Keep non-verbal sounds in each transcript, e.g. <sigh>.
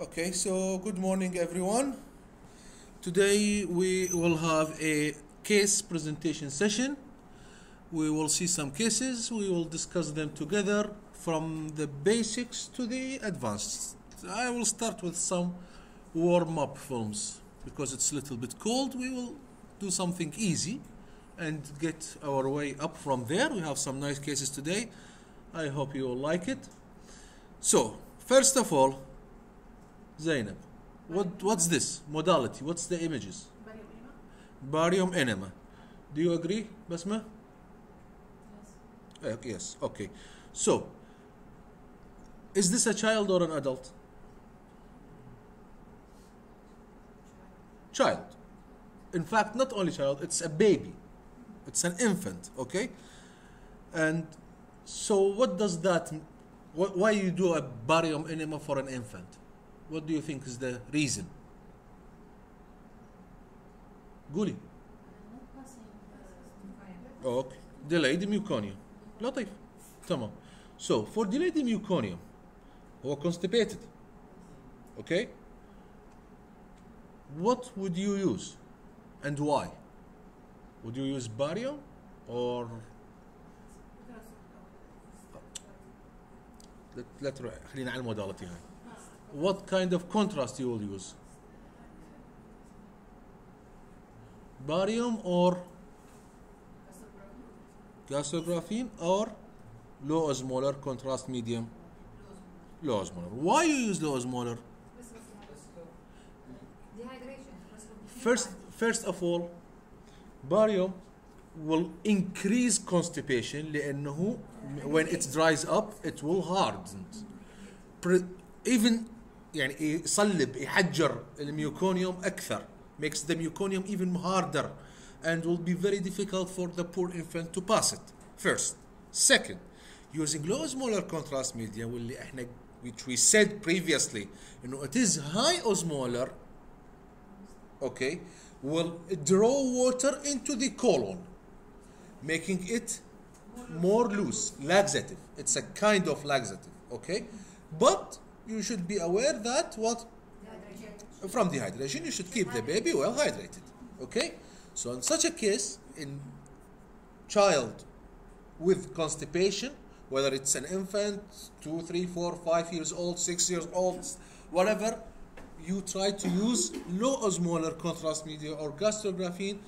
Okay, so good morning everyone. Today we will have a case presentation session. We will see some cases, we will discuss them together from the basics to the advanced. I will start with some warm up films because it's a little bit cold. We will do something easy and get our way up from there. We have some nice cases today. I hope you will like it. So, first of all, Zainab, what, what's this modality? What's the images? Barium enema. Do you agree, Basma? Uh, yes, okay. So, is this a child or an adult? Child. In fact, not only child, it's a baby. It's an infant, okay? And so, what does that, wh- why you do a barium enema for an infant? what do you think is the reason? قولي اوكي delayed meconium لطيف تمام so for delayed meconium هو constipated okay what would you use and why? Would you use barium or let let خلينا على المودالتي هاي what kind of contrast you will use? Barium or Gastrografin? Or low osmolar contrast medium? Low osmolar. Why you use low osmolar? First first of all barium will increase constipation when it dries up it will harden. Even يعني يصلب يحجر الميوكونيوم اكثر makes the muconium even harder and will be very difficult for the poor infant to pass it first second using low osmolar contrast media واللي احنا which we said previously انه it is high osmolar okay will draw water into the colon making it more loose laxative it's a kind of laxative okay but you should be aware that what? From dehydration you should keep the baby well hydrated okay? So in such a case in child with constipation whether it's an infant two three four five years old six years old whatever you try to use low osmolar contrast media or Gastrografin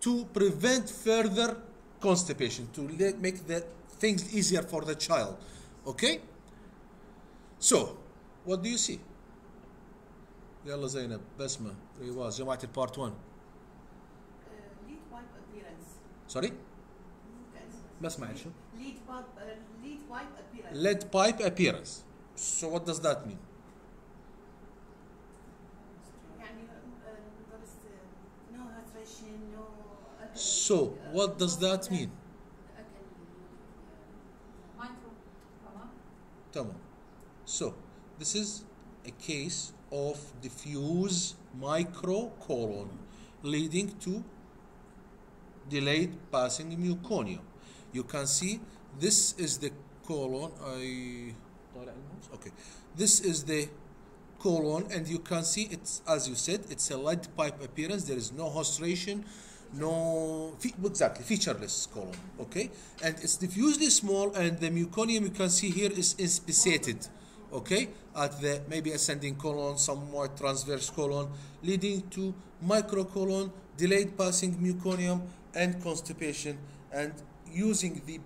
to prevent further constipation to make the things easier for the child okay? So what do you see يلا زينب بسمة رواز جماعة البارت 1 lead pipe appearance سوري ما اسمع شو lead pipe uh, lead pipe appearance lead pipe appearance so what does that mean يعني uh, there is uh, no hydration no so what does that mean تمام so this is a case of diffuse microcolon leading to delayed passing meconium. You can see this is the colon. I okay. This is the colon, and you can see it's as you said, it's a lead pipe appearance. There is no haustration, no exactly featureless colon. Okay, and it's diffusely small, and the meconium you can see here is inspissated okay? At the maybe ascending colon somewhat transverse colon leading to microcolon delayed passing meconium and constipation. And using the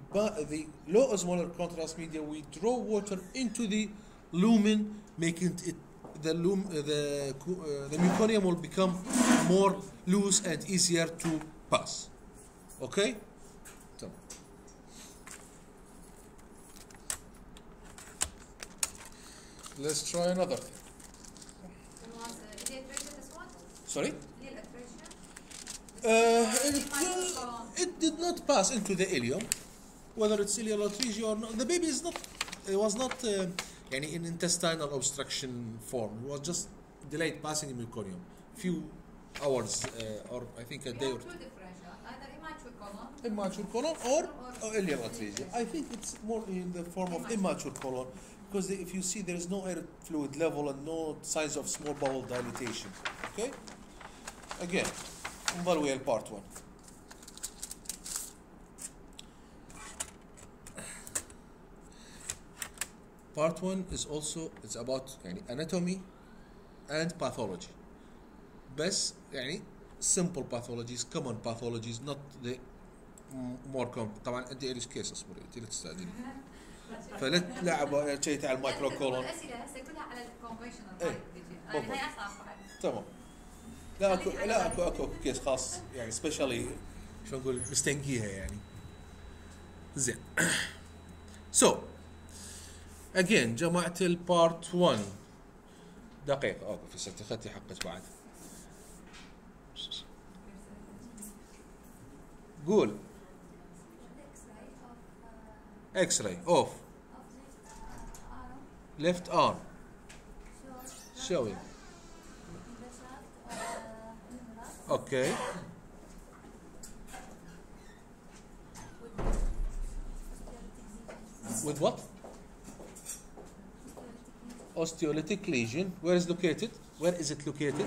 the low osmolar contrast media we draw water into the lumen making it the uh, the uh, the meconium will become more loose and easier to pass. Okay let's try another thing sorry uh, it, it did not pass into the ileum whether it's ileal atresia or not the baby is not it was not uh, يعني in intestinal obstruction form it was just delayed passing in meconium few hours uh, or I think a day or two immature colon or, or ileal atresia I think it's more in the form of immature colon because if you see there is no air fluid level and no signs of small bowel dilatation okay again نضل ويا part 1 part 1 is also it's about يعني anatomy and pathology بس يعني simple pathologies common pathologies not the m- more com طبعا انت ايش كيس اصبري انت لا تستعجلي فلا تلعب شيء على المايكرو كولون. الاسئله هسه كلها على الكونفشنال إيه، يعني بالضبط. تمام. لا اكو لا اكو أكو كيس خاص يعني سبيشالي شو نقول مستنقيها يعني. زين. سو اجين جمعت البارت 1 دقيقة اوقف ستي اخذتي حقك بعد. قول. X-ray off. left arm showing. Okay. With what? Osteolytic lesion. Where is located? Where is it located?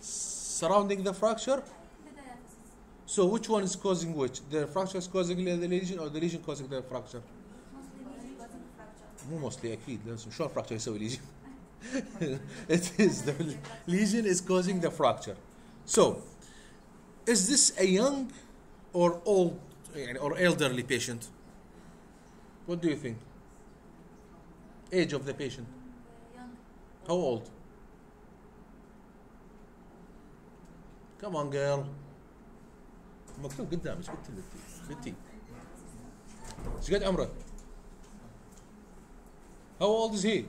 Surrounding the fracture. so which one is causing which the fracture is causing the lesion or the lesion causing the fracture مو mostly اكيد لازم شلون fracture يسوي lesion <laughs> it is the lesion is causing the fracture so is this a young or old يعني or elderly patient what do you think age of the patient how old come on girl مكتوب قدامك بنتي بنتي بنتي إيش قد عمره how old is he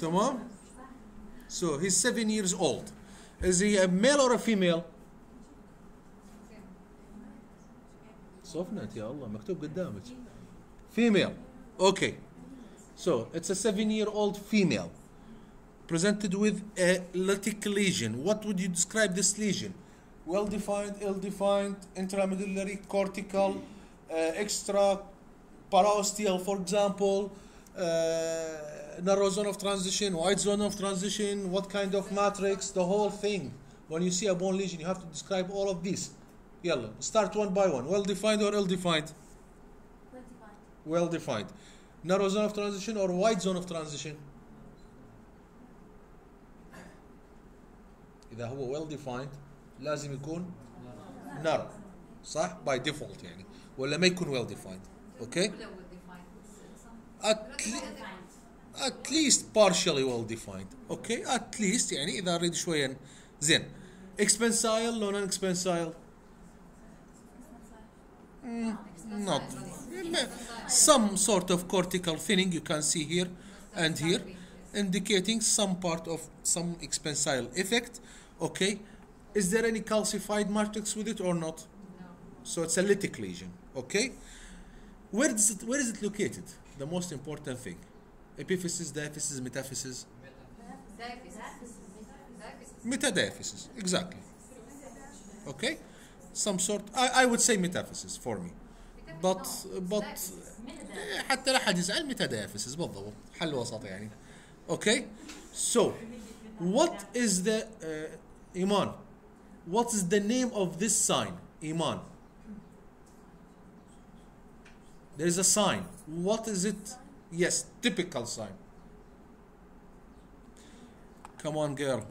تمام so he's seven years old is he a male or a female صفنت يا الله مكتوب قدامك female okay so it's a seven year old female presented with a lytic lesion. What would you describe this lesion? Well-defined, ill-defined, intramedullary, cortical, uh, extra paraosteal. for example, uh, narrow zone of transition, wide zone of transition, what kind of matrix, the whole thing. When you see a bone lesion, you have to describe all of these. Yellow. Start one by one. Well-defined or ill-defined? Well-defined. Well-defined. Narrow zone of transition or wide zone of transition? اذا هو well defined لازم يكون narrow صح by default يعني ولا ما يكون well defined okay at, at least partially well defined okay at least يعني اذا اريد شوية زين expansile لو non expansile not some sort of cortical thinning you can see here and here indicating some part of some expansile effect okay is there any calcified matrix with it or not so it's a lytic lesion okay where is it where is it located the most important thing epiphysis diaphysis metaphysis metadiaphysis exactly okay some sort I, I would say metaphysis for me but but حتى لا حد يزعل metadiaphysis بالضبط حل وسط يعني okay so what is the uh, iman what is the name of this sign iman there is a sign what is it yes typical sign come on girl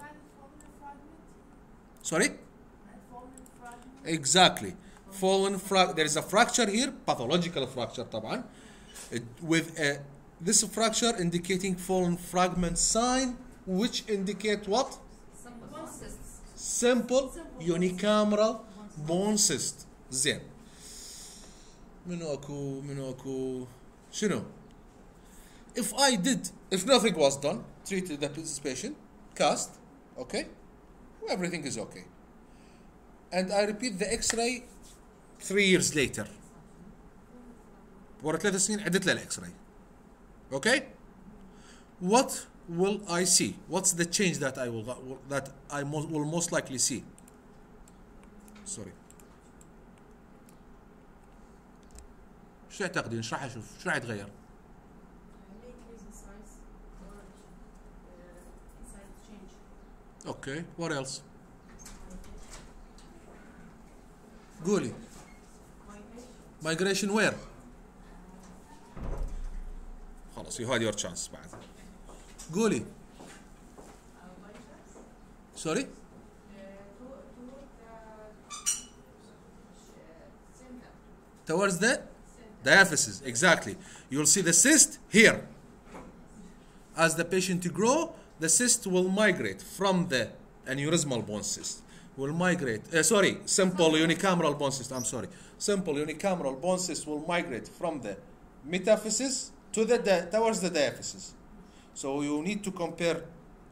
sorry exactly fallen fra- there is a fracture here pathological fracture طبعا It- with a this fracture indicating fallen fragment sign which indicate what Simple unicameral bone cyst زين منو اكو منو اكو شنو if I did if nothing was done treated the patient cast okay everything is okay and I repeat the x-ray three years later ورا ثلاث سنين عدت له الاكس راي okay what will I see what's the change that I will that I mo- will most likely see سوري شو تعتقدين ايش راح اشوف شو راح يتغير may increase in size or uh, inside change. اوكي what else قولي Migration. migration where خلاص you had your chance بعد goalie? Sorry? Towards the diaphysis, exactly. You'll see the cyst here. As the patient grow, the cyst will migrate from the aneurysmal bone cyst. Will migrate, uh, sorry, simple unicameral bone cyst, I'm sorry. Simple unicameral bone cyst will migrate from the metaphysis to the, towards the diaphysis. so you need to compare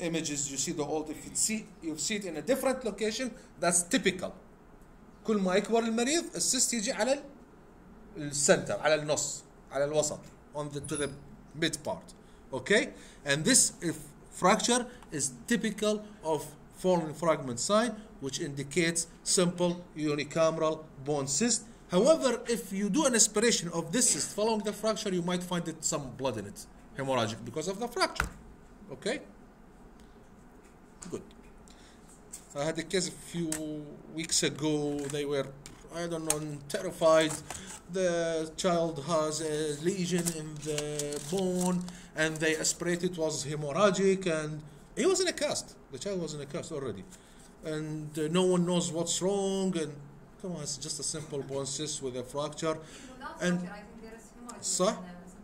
images you see the old if you see you see it in a different location that's typical كل ما يكبر المريض السيست يجي على ال- السنتر على النص على الوسط on the to the mid part okay and this if fracture is typical of fallen fragment sign which indicates simple unicameral bone cyst however if you do an aspiration of this cyst following the fracture you might find it some blood in it hemorrhagic because of the fracture okay good I had a case a few weeks ago. They were, I don't know, terrified. The child has a lesion in the bone, and they aspirated it was hemorrhagic, and he was in a cast. The child was in a cast already, and uh, no one knows what's wrong. And come on, it's just a simple bone cyst with a fracture. And- fracture, I think there is hemorrhage. صح؟ in,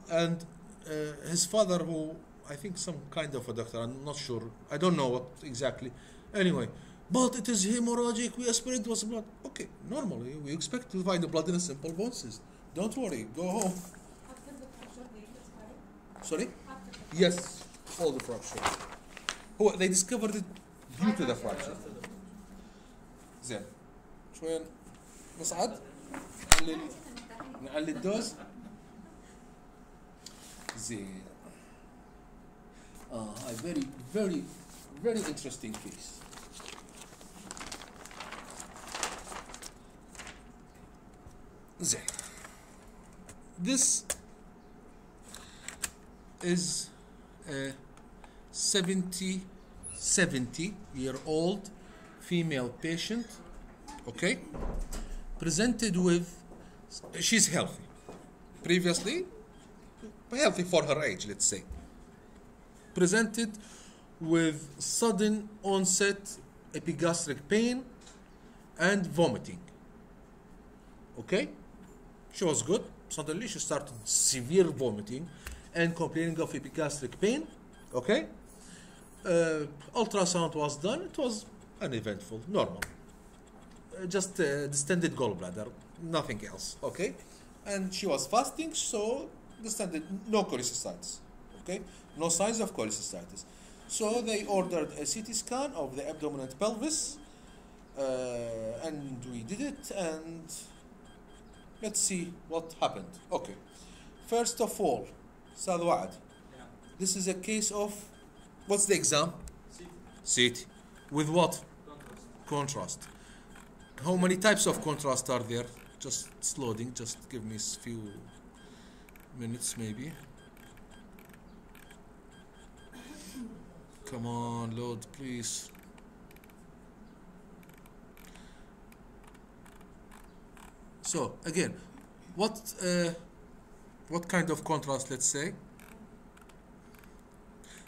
some- and uh, his father who i think some kind of a doctor i'm not sure i don't know what exactly anyway but it is hemorrhagic we aspirate was blood okay normally we expect to find the blood in a simple bone cyst don't worry go home After the fracture, they expired. sorry After the yes all the fracture هو they discovered it due to the fracture زين شوي نصعد نعلي نعلي الدوز there. Uh, a very, very, very interesting case. Then, this is a 70, 70 year old female patient, okay, presented with, she's healthy. Previously, healthy for her age let's say. Presented with sudden onset epigastric pain and vomiting. Okay? She was good. Suddenly she started severe vomiting and complaining of epigastric pain. Okay? Uh, ultrasound was done. It was uneventful normal. Uh, just uh, distended gallbladder nothing else. Okay? And she was fasting so distended no cholecystitis okay? No signs of cholecystitis. So they ordered a ct scan of the abdomen and pelvis uh, and we did it and let's see what happened. Okay. First of all Ustad Waad, this is a case of what's the exam? CT with what? Contrast. How many types of contrast are there? Just it's loading just give me a few minutes maybe. Come on load please. So again what uh, what kind of contrast let's say?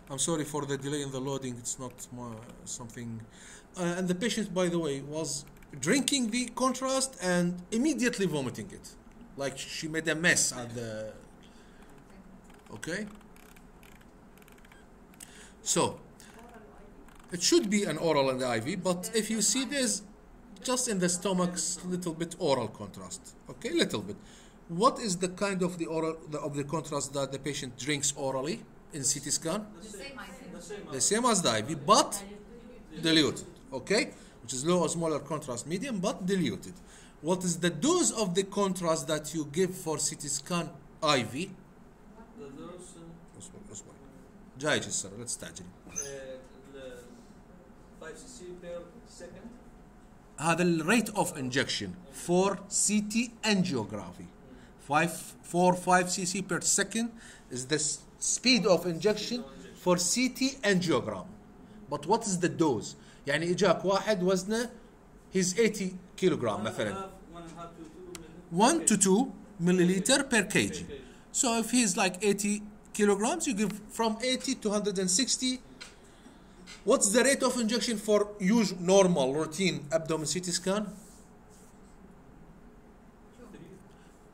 I'm sorry for the delay in the loading. It's not my, something. Uh, and the patient by the way was drinking the contrast and immediately vomiting it. Like she made a mess at the okay? So it should be an oral and IV but if you see this just in the stomach's little bit oral contrast okay? Little bit. What is the kind of the oral the, of the contrast that the patient drinks orally in CT scan? The same, I think. the same as the IV but diluted okay? Which is low osmolar contrast medium but diluted. What is the dose of the contrast that you give for CT scan IV جاي جسر لا تستعجل uh, the 5 cc per second هذا الريت اوف انجكشن for CT angiography 5 4 5 cc per second is the s- speed of injection for CT angiogram but what is the dose يعني اجاك واحد وزنه he's 80 kilogram مثلا One and a half to two minutes. 1 to 2 milliliter per kg. So if he's like 80 kilograms, you give from 80 to 160. What's the rate of injection for usual normal routine abdomen CT scan?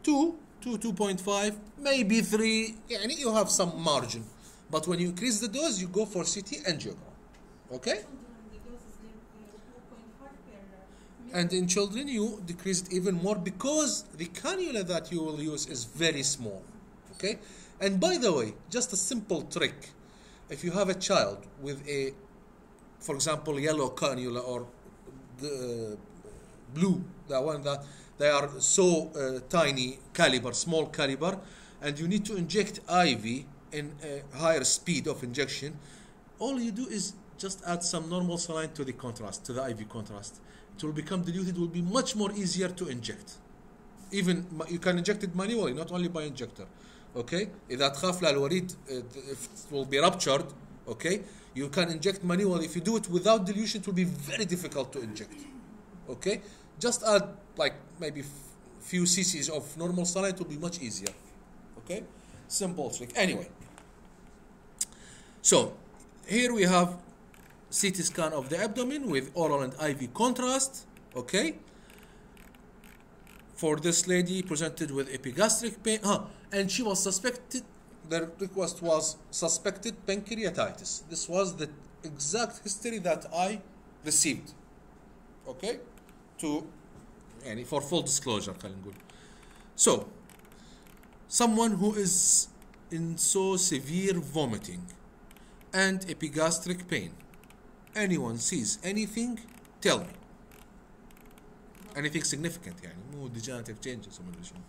2 to 2.5, maybe 3. يعني you have some margin. But when you increase the dose, you go for CT angiogram. Okay? The dose is like, uh, 2.5 per minute. And in children, you decrease it even more because the cannula that you will use is very small. Okay? And by the way, just a simple trick. If you have a child with a, for example, yellow cannula or the uh, blue, the one that they are so uh, tiny caliber, small caliber, and you need to inject IV in a higher speed of injection, all you do is just add some normal saline to the contrast, to the IV contrast. It will become diluted, it will be much more easier to inject. Even you can inject it manually, not only by injector Okay? إذا تخاف للوريد uh, if it will be ruptured, okay? You can inject manually. If you do it without dilution, it will be very difficult to inject. Okay? Just add like maybe f- few cc's of normal saline, it will be much easier. Okay? Simple trick. Anyway. So, here we have CT scan of the abdomen with oral and IV contrast. Okay. For this lady presented with epigastric pain, huh, and she was suspected. The request was suspected pancreatitis. This was the exact history that I received. Okay, to, يعني for full disclosure خلينا نقول. So, someone who is in so severe vomiting and epigastric pain. Anyone sees anything, tell me. Anything significant يعني مو degenerative changes وما أدري شنو.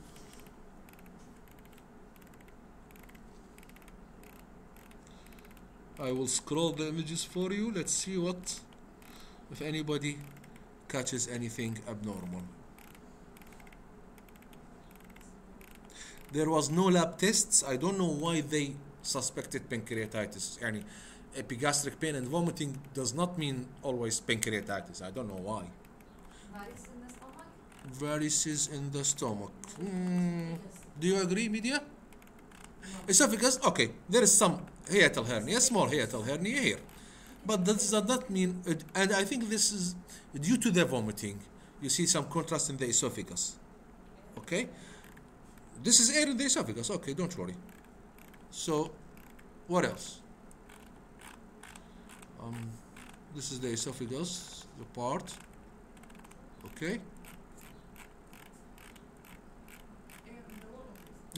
I will scroll the images for you. Let's see what, if anybody catches anything abnormal. There was no lab tests. I don't know why they suspected pancreatitis. يعني epigastric pain and vomiting does not mean always pancreatitis. I don't know why. Varices in the stomach? Varices in the stomach. Hmm. Do you agree, media? Esophagus, okay, there is some hiatal hernia, small hiatal hernia here. But that does not mean, and I think this is due to the vomiting. You see some contrast in the esophagus. Okay? This is air in the esophagus. Okay, don't worry. So, what else? Um, this is the esophagus, the part. Okay?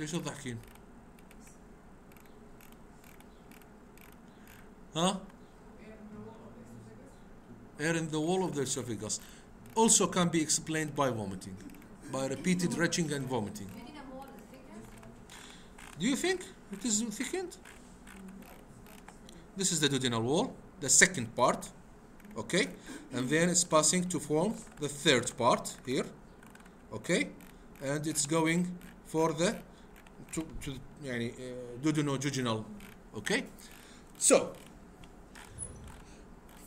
There's a vacuum. Huh? Air in the wall of the esophagus. Also can be explained by vomiting, by repeated retching and vomiting. Do you think it is thickened? This is the duodenal wall, the second part, okay? And then it's passing to form the third part here, okay? And it's going for the to, to يعني uh, duodenojejunal okay? So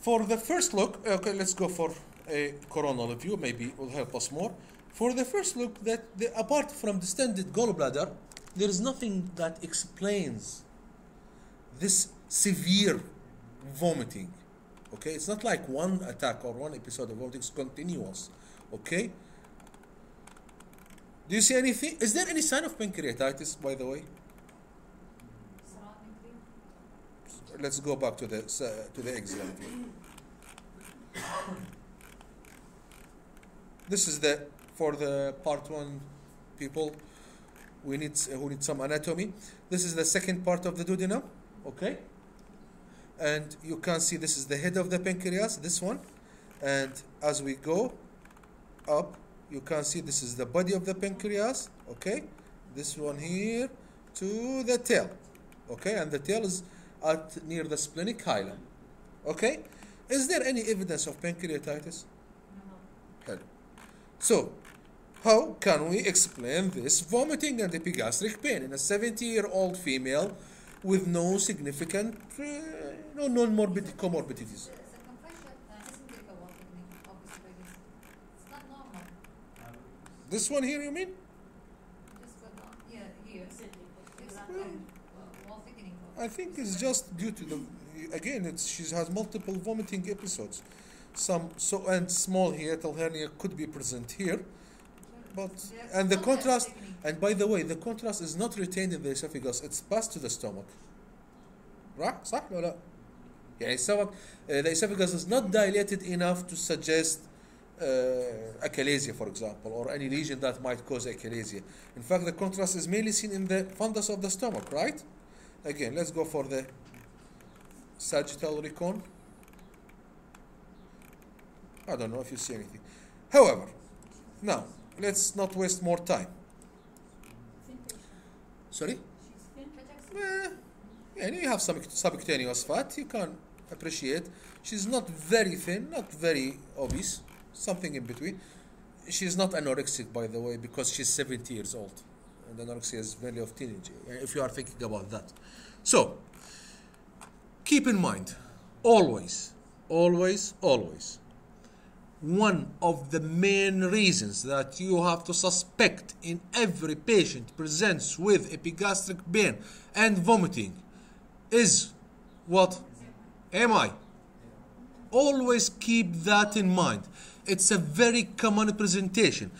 for the first look okay let's go for a coronal view maybe it will help us more. For the first look that the, apart from distended gallbladder there is nothing that explains this severe vomiting okay? It's not like one attack or one episode of vomiting it's continuous okay? Do you see anything? Is there any sign of pancreatitis, by the way? Let's go back to the uh, to the view. This is the for the part one people. We need uh, who need some anatomy. This is the second part of the duodenum. Okay. And you can see this is the head of the pancreas. This one, and as we go up, you can see this is the body of the pancreas. Okay. This one here to the tail. Okay, and the tail is at near the splenic hilum. Okay, is there any evidence of pancreatitis? No. So, how can we explain this vomiting and epigastric pain in a 70 year old female with no significant uh, no non-morbid comorbidities? Circumferential uh, isn't it a wall technique of this pregnancy? It's not normal. This one here, you mean? Just go down. Yeah, here. It's not uh, wall thickening. I think it's just due to the again it's she has multiple vomiting episodes. Some so and small hiatal hernia could be present here, but There's and the not that contrast thickening. and by the way the contrast is not retained in the esophagus it's passed to the stomach. Right? صح ولا لا؟ يعني السtomach uh, the esophagus is not dilated enough to suggest uh, achalasia, for example, or any lesion that might cause achalasia. In fact, the contrast is mainly seen in the fundus of the stomach, right? Again, let's go for the sagittal recon. I don't know if you see anything. However, now let's not waste more time. Sorry? Eh, yeah, you have some subcutaneous fat. You can appreciate. She's not very thin, not very obese, something in between. She's not anorexic, by the way, because she's 70 years old. And anorexia is mainly of teenage, if you are thinking about that. So, keep in mind, always, always, always, one of the main reasons that you have to suspect in every patient presents with epigastric pain and vomiting is what? MI. Always keep that in mind it's a very common presentation,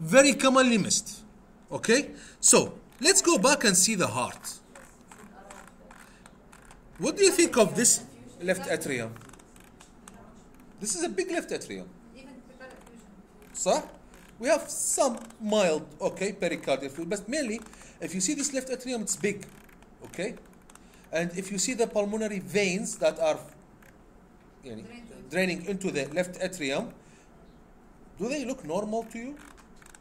very commonly missed. Okay, so let's go back and see the heart. What do you think of this left atrium? This is a big left atrium. So we have some mild, okay, pericardial fluid, but mainly if you see this left atrium, it's big, okay? And if you see the pulmonary veins that are you know, draining into the left atrium, do they look normal to you?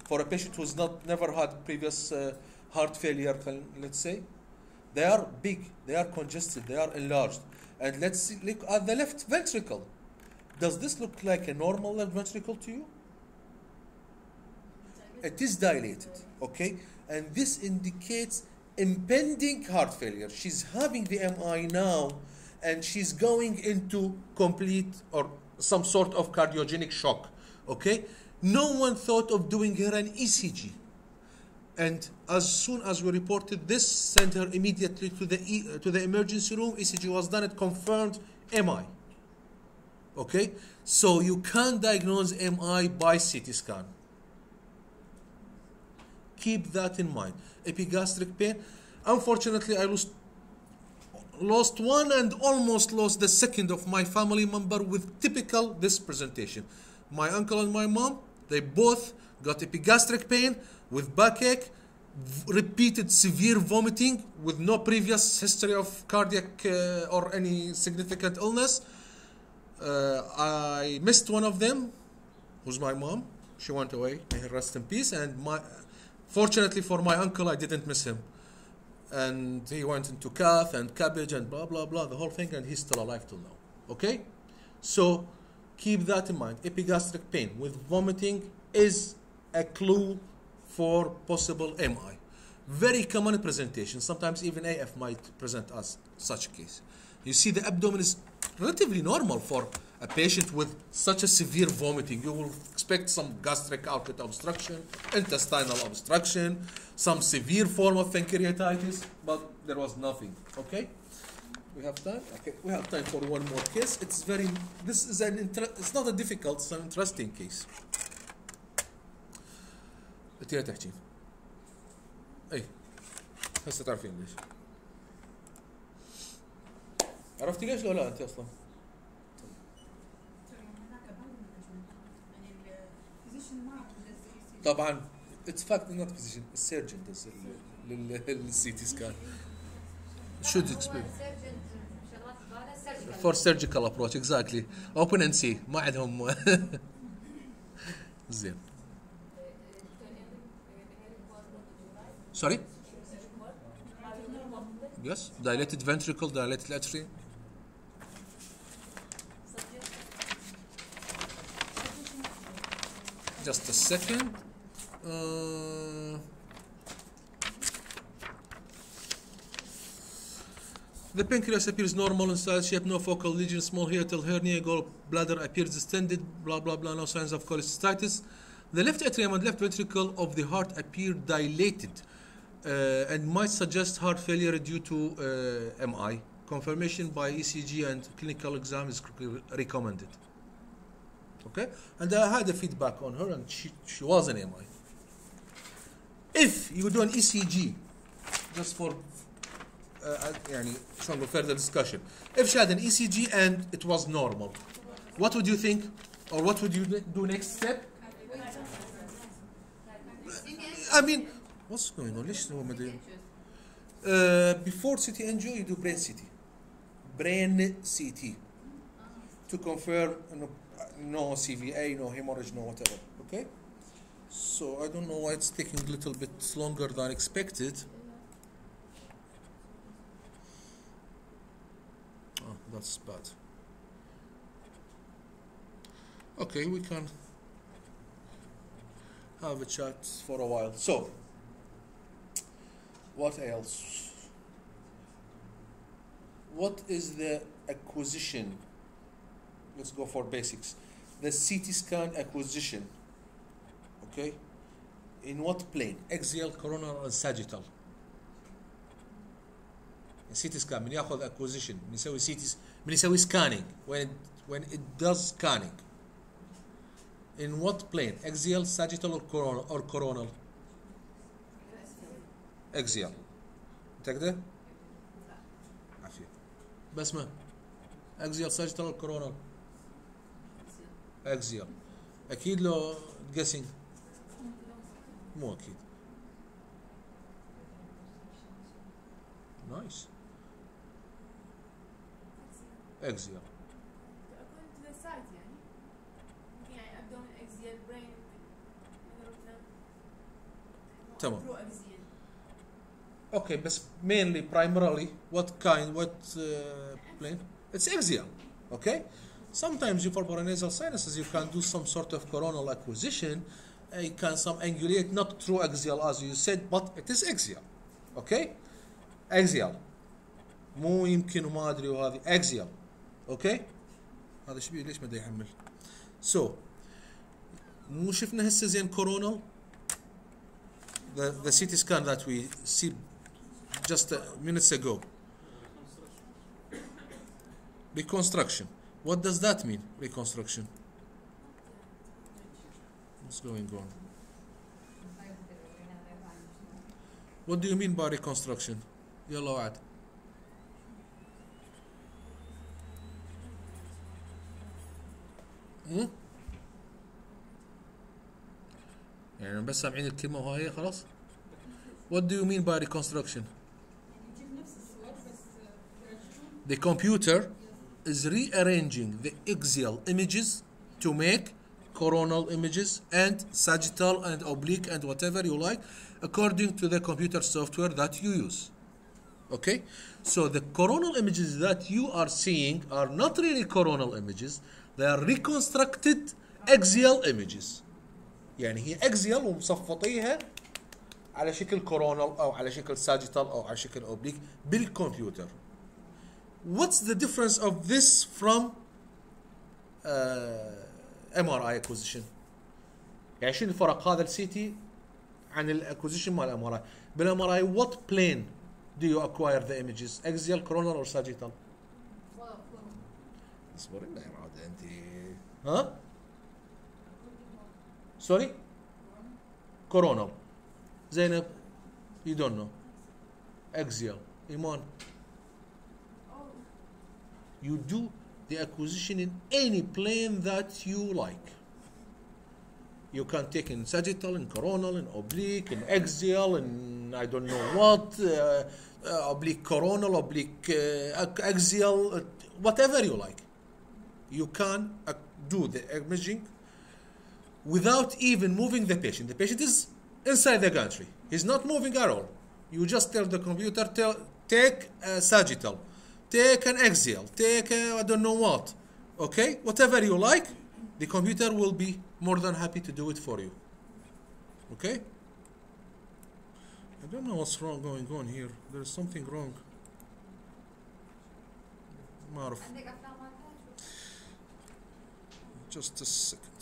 For a patient who's not never had previous uh, heart failure, let's say, they are big, they are congested, they are enlarged. And let's see, look at the left ventricle. Does this look like a normal left ventricle to you? It is dilated, okay? And this indicates impending heart failure. She's having the MI now and she's going into complete or some sort of cardiogenic shock, okay? No one thought of doing her an ECG. And as soon as we reported this, sent her immediately to the, e- uh, to the emergency room. ECG was done, it confirmed MI. Okay? So you can't diagnose MI by CT scan. Keep that in mind. Epigastric pain. Unfortunately, I lost lost one and almost lost the second of my family member with typical this presentation. My uncle and my mom, they both got epigastric pain with backache, repeated severe vomiting with no previous history of cardiac uh, or any significant illness. Uh, I missed one of them, who's my mom. She went away. May rest in peace. And my, fortunately for my uncle, I didn't miss him. And he went into cath and cabbage and blah blah blah, the whole thing, and he's still alive till now. Okay, so keep that in mind. Epigastric pain with vomiting is a clue for possible MI. Very common presentation. Sometimes even AF might present as such case. You see, the abdomen is relatively normal for a patient with such a severe vomiting. You will expect some gastric outlet obstruction, intestinal obstruction, some severe form of pancreatitis, but there was nothing. Okay? We have time. Okay, we have time for one more case. It's very. This is an. It's not a difficult. It's an interesting case. انت لا تحكي اي هسه تعرفين ليش عرفتي ليش لو لا انت أصلا طبعا اتس فاكت نوت فيزيشن السيرجن للسي تي سكان should explain for surgical approach exactly open and see ما عندهم زين sorry yes dilated ventricle dilated atrium just a second. Uh, the pancreas appears normal in size, shape, no focal lesion, small hiatal hernia, gallbladder appears distended, blah blah blah, no signs of cholecystitis. The left atrium and left ventricle of the heart appear dilated uh, and might suggest heart failure due to uh, MI. Confirmation by ECG and clinical exam is recommended. Okay, and I had a feedback on her, and she, she was an MI. If you do an ECG, just for uh, يعني شلون further discussion, if she had an ECG and it was normal, what would you think, or what would you do next step? I mean, what's going on? ليش هو مدري uh, before CT angio you do brain CT brain CT to confirm no, no CVA no hemorrhage no whatever okay so I don't know why it's taking a little bit longer than expected That's bad okay we can have a chat for a while so what else? What is the acquisition? Let's go for basics. The CT scan acquisition. Okay? In what plane? Axial, coronal, or sagittal? سيتي سكان من ياخذ اكوزيشن من يسوي سيتي من يسوي سكاننج وين وين ات داز سكاننج in what plane? Axial sagittal or coronal or coronal? Axial. متأكدة؟ عافية. ما. Axial sagittal or coronal? Axial. أكيد لو guessing. مو أكيد. نايس nice. اكزيال according to the site يعني ممكن يعني abdomen axial brain تمام. pro axial Okay, but mainly, primarily, what kind, what uh, plane? It's axial, okay? Sometimes you for paranasal sinuses, you can do some sort of coronal acquisition. Uh, you can some angulate, not true axial as you said, but it is axial, okay? Axial. مو يمكن وما ادري وهذه axial, اوكي هذا شبيه ليش ما يحمل سو so, مو شفنا هسه زين كورونال the, the CT scan that we see just minutes ago. Reconstruction. What does that mean reconstruction? What's going on? What do you mean by reconstruction? يلا وعد مم؟ يعني بس سامعين الكلمة وهي خلاص؟ What do you mean by reconstruction? The computer is rearranging the axial images to make coronal images and sagittal and oblique and whatever you like according to the computer software that you use. Okay? So the coronal images that you are seeing are not really coronal images, They are reconstructed axial images. يعني هي axial ومصفطيها على شكل coronal أو على شكل sagittal أو على شكل oblique بالكمبيوتر. What's the difference of this from uh, MRI acquisition؟ يعني شنو الفرق هذا السي تي عن الاكوزيشن مال ام ار اي؟ بالام ار اي what plane do you acquire the images؟ axial, coronal or sagittal؟ اصبر لنا يا عاد انت ها؟ سوري؟ coronal زينب you don't know axial ايمان you do the acquisition in any plane that you like. You can take in sagittal, in coronal, in oblique, in axial, in I don't know what, uh, uh, oblique coronal, oblique uh, ac- axial, uh, whatever you like. You can uh, do the imaging without even moving the patient. The patient is inside the gantry. He's not moving at all. You just tell the computer, tell, take a sagittal, take an axial, take I don't know what, okay, whatever you like, the computer will be more than happy to do it for you okay I don't know what's wrong going on here there's something wrong just a second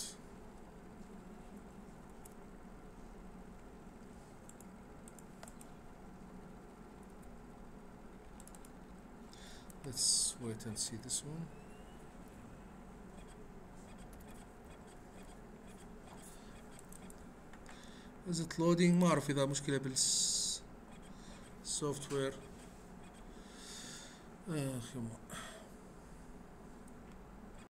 let's wait and see this one is it loading ما أعرف إذا مشكلة بالسوفت وير آخ يما